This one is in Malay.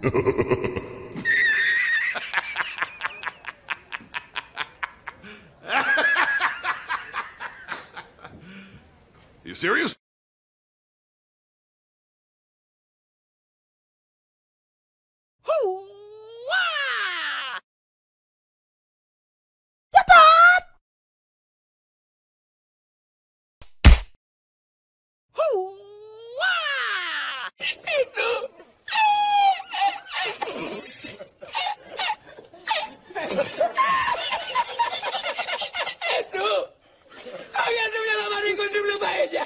you serious? tu. Aku tu punya lama ni kunci belum baik je.